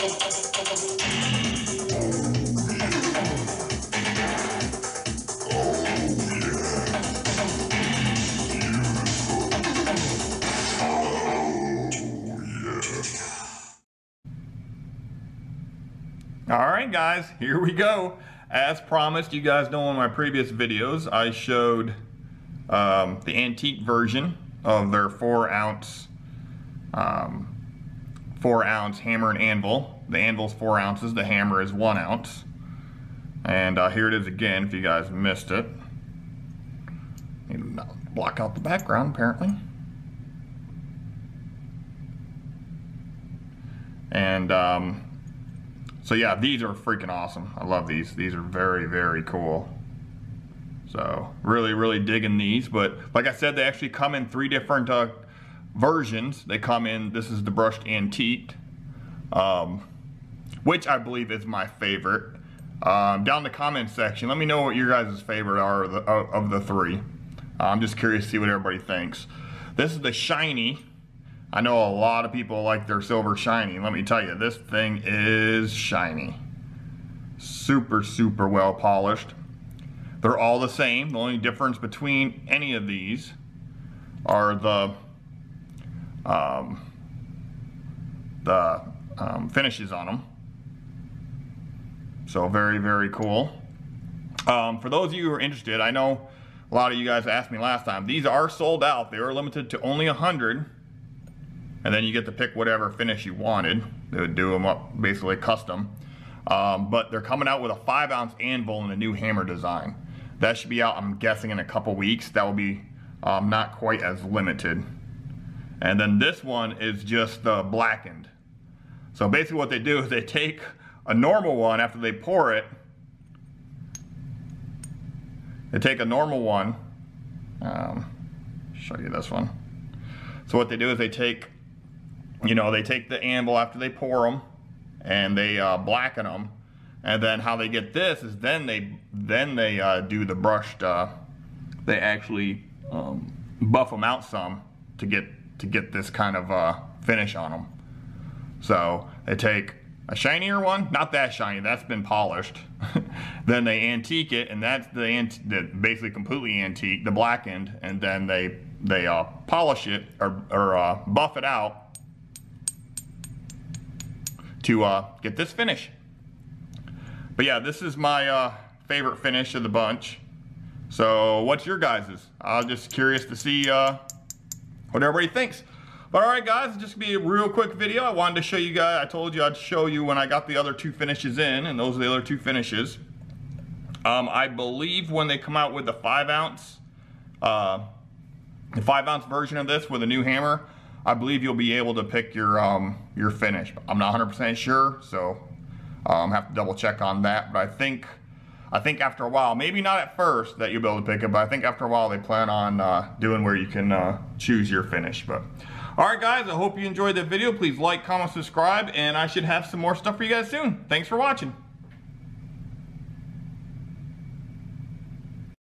All right, guys, here we go. As promised, you guys know in my previous videos, I showed um, the antique version of their four ounce, um, four ounce hammer and anvil. The anvil's four ounces, the hammer is one ounce. And uh, here it is again, if you guys missed it. Need to block out the background, apparently. And um, so yeah, these are freaking awesome. I love these. These are very, very cool. So really, really digging these. But like I said, they actually come in three different uh, versions. They come in, this is the brushed antique, um, which I believe is my favorite. Um, down in the comment section, let me know what your guys' favorite are of the, of the three. I'm just curious to see what everybody thinks. This is the shiny I know a lot of people like their silver shiny. Let me tell you, this thing is shiny. Super, super well polished. They're all the same. The only difference between any of these are the um, the um, finishes on them. So very, very cool. Um, for those of you who are interested, I know a lot of you guys asked me last time. These are sold out. They are limited to only 100 and then you get to pick whatever finish you wanted. They would do them up basically custom. Um, but they're coming out with a five ounce anvil and a new hammer design. That should be out, I'm guessing, in a couple weeks. That will be um, not quite as limited. And then this one is just blackened. So basically what they do is they take a normal one after they pour it. They take a normal one. Um, show you this one. So what they do is they take you know, they take the anvil after they pour them and they uh, blacken them. And then how they get this is then they then they uh, do the brushed. Uh, they actually um, buff them out some to get to get this kind of uh, finish on them. So they take a shinier one, not that shiny, that's been polished. then they antique it, and that's the, the basically completely antique, the blackened, and then they they uh, polish it or, or uh, buff it out to uh, get this finish. But yeah, this is my uh, favorite finish of the bunch. So what's your guys's? I'm just curious to see uh, what everybody thinks. But all right, guys, just be a real quick video. I wanted to show you guys, I told you I'd show you when I got the other two finishes in, and those are the other two finishes. Um, I believe when they come out with the five ounce, uh, the five ounce version of this with a new hammer, I believe you'll be able to pick your um, your finish. I'm not 100% sure, so um, have to double check on that. But I think I think after a while, maybe not at first that you'll be able to pick it, but I think after a while they plan on uh, doing where you can uh, choose your finish. But all right, guys, I hope you enjoyed the video. Please like, comment, subscribe, and I should have some more stuff for you guys soon. Thanks for watching.